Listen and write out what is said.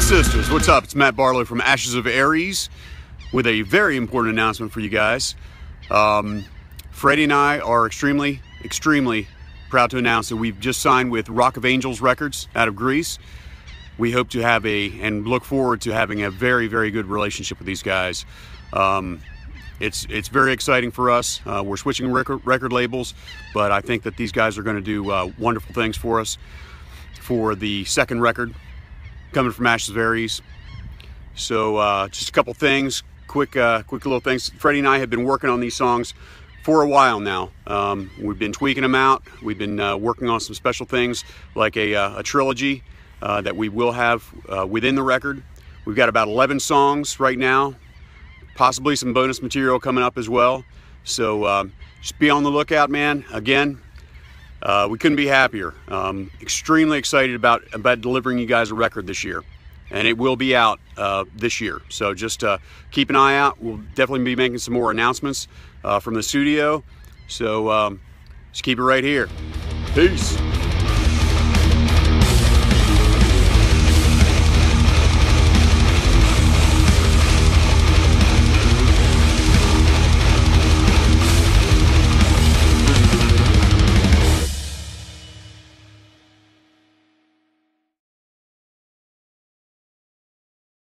sisters, what's up? It's Matt Barlow from Ashes of Ares with a very important announcement for you guys. Um, Freddie and I are extremely, extremely proud to announce that we've just signed with Rock of Angels Records out of Greece. We hope to have a, and look forward to having a very, very good relationship with these guys. Um, it's it's very exciting for us. Uh, we're switching record, record labels, but I think that these guys are going to do uh, wonderful things for us for the second record coming from Ashes of So uh, just a couple things, quick uh, quick little things. Freddie and I have been working on these songs for a while now. Um, we've been tweaking them out. We've been uh, working on some special things like a, uh, a trilogy uh, that we will have uh, within the record. We've got about 11 songs right now, possibly some bonus material coming up as well. So um, just be on the lookout, man. Again, uh, we couldn't be happier. Um, extremely excited about about delivering you guys a record this year, and it will be out uh, this year. So just uh, keep an eye out. We'll definitely be making some more announcements uh, from the studio. So um, just keep it right here. Peace.